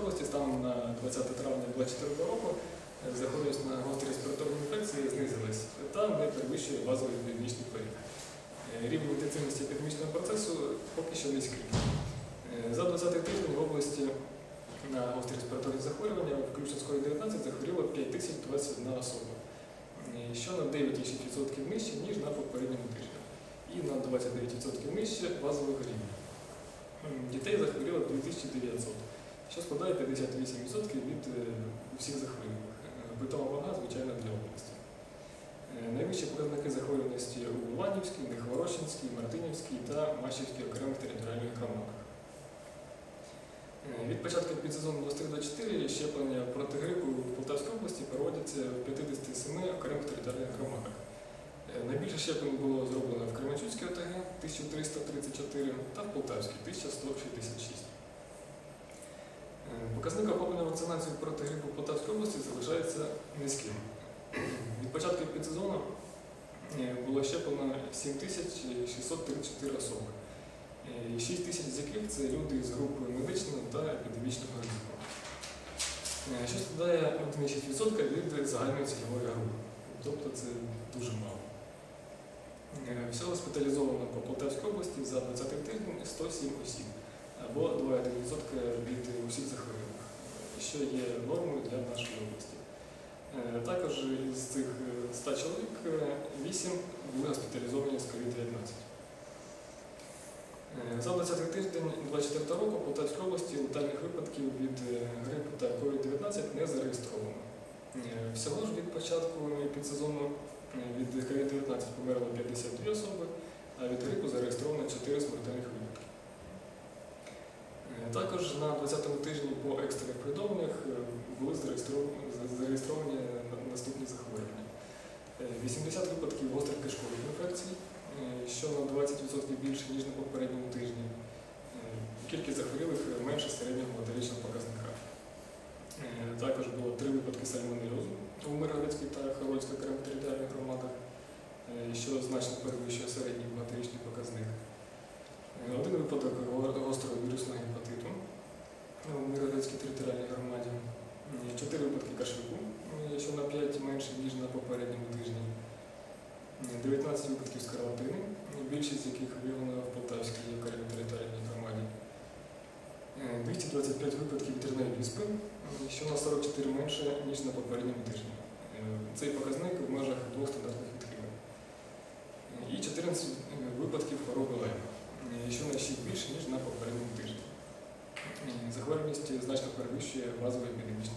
області станом на 20 травня 2024 року е, захворюваність на гострі респіраторні інфекції знизилась та не перевищує базовий епідемічний поріг. Е, Рівень інтенсивності епідемічного процесу поки що низький. Е, За 20 тиждень в області на гострі респіраторні захворювання, включно з COVID-19, захворіло 5021 особа, що на 9,6% нижче, ніж на попередньому тижні, і на 29% нижче базового рівня. Дітей захворіло 2900, що складає 58% від е, усіх захворюваних. Е, Битова вага, звичайно, для області. Е, Найвищі показники захворюваності у Ланівській, Нехворощинській, Мартинівській та Машівській окремих територіальних громадах. Е, Від початку підсезону 23-24 щеплення проти грипу в Полтавській області проводяться в 57 окремих територіальних громадах. Е, Найбільше щеплень було зроблено в Кременчуцькій ОТГ 1334 та в Полтавській 1166. Е, Показник охоплення вакцинацією проти грипу в Полтавській області залишається низьким. Від початку підсезону е, було щеплено 7634 особи. 6 тисяч з яких це люди з групи медичного та епідемічного ризику, Е, що складає 1,6% від загальної цільової групи. Тобто це дуже мало. Е, Всього госпіталізовано по Полтавській області за 20 тиждень 107 осіб, або 2,1% від усіх захворюваних, е, що є нормою для нашої області. Е, Також із цих е, 100 чоловік 8 були госпіталізовані з COVID-19. Е, За 20 тиждень 2024 року в Полтавській області летальних випадків від е, грипу та COVID-19 не зареєстровано. Е, Всього ж від початку підсезону е, від COVID-19 померло 52 особи, а від грипу зареєстровано 4 смертельних випадки. Е, на 20-му тижні по екстрених повідомленнях е, були зареєстровані, наступні захворювання. Е, 80 випадків гострих кишкових інфекцій, е, що на 20% більше, ніж на попередньому тижні. Е, Кількість захворілих менше середнього багаторічного показника. Е, Також було три випадки сальмонельозу у Миргородській та Хорольській окремих територіальних громадах, е, що значно перевищує середній багаторічний показник. Е, Один випадок го- гострого вірусного гепатиту у територіальній громаді. Е, Чотири випадки кашлюку, е, що на 5 менше, ніж на попередньому тижні. Е, 19 випадків скарлатини, більшість з яких виявлено в Полтавській територіальній громаді. Е, 225 випадків вітерної віспи, е, що на 44 менше, ніж на попередньому тижні. Е, Цей показник в межах двох стандартних відхилень. Е, І 14 випадків хвороби Лайма, е, що на 6 більше, ніж на попередньому тижні. Е, Захворюваність значно перевищує базовий епідемічний